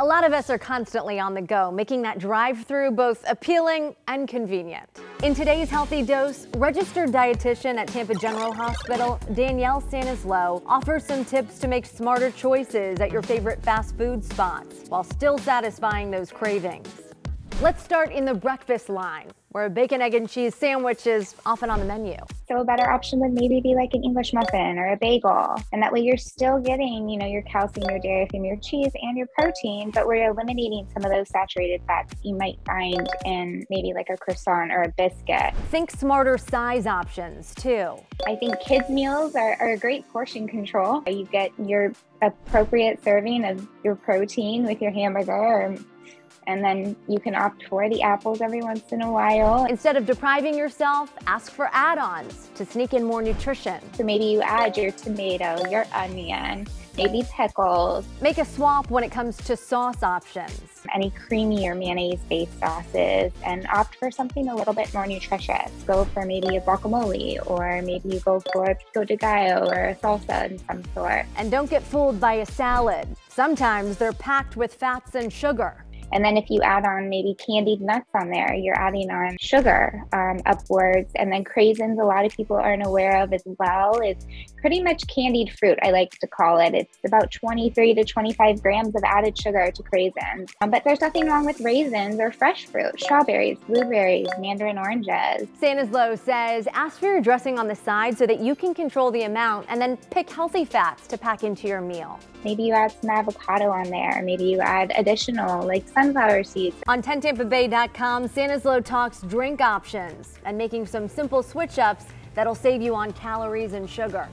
A lot of us are constantly on the go, making that drive-through both appealing and convenient. In today's Healthy Dose, registered dietitian at Tampa General Hospital, Danielle Sanislow, offers some tips to make smarter choices at your favorite fast food spots while still satisfying those cravings. Let's start in the breakfast line where a bacon, egg, and cheese sandwich is often on the menu. So a better option would maybe be like an English muffin or a bagel. And that way you're still getting, you know, your calcium, your dairy from your cheese and your protein, but we're eliminating some of those saturated fats you might find in maybe like a croissant or a biscuit. Think smarter size options too. I think kids' meals are, are a great portion control. You get your appropriate serving of your protein with your hamburger or and then you can opt for the apples every once in a while. Instead of depriving yourself, ask for add-ons to sneak in more nutrition. So maybe you add your tomato, your onion, maybe pickles. Make a swap when it comes to sauce options. Any creamy or mayonnaise based sauces and opt for something a little bit more nutritious. Go for maybe a guacamole or maybe you go for a pico de gallo or a salsa of some sort. And don't get fooled by a salad. Sometimes they're packed with fats and sugar. And then if you add on maybe candied nuts on there, you're adding on sugar um, upwards. And then craisins, a lot of people aren't aware of as well, is pretty much candied fruit, I like to call it. It's about 23 to 25 grams of added sugar to craisins. Um, but there's nothing wrong with raisins or fresh fruit, strawberries, blueberries, mandarin oranges. Sanislow says ask for your dressing on the side so that you can control the amount and then pick healthy fats to pack into your meal. Maybe you add some avocado on there. Maybe you add additional like sunflower seeds. On 10tampabay.com, Sanislow talks drink options and making some simple switch ups that'll save you on calories and sugar.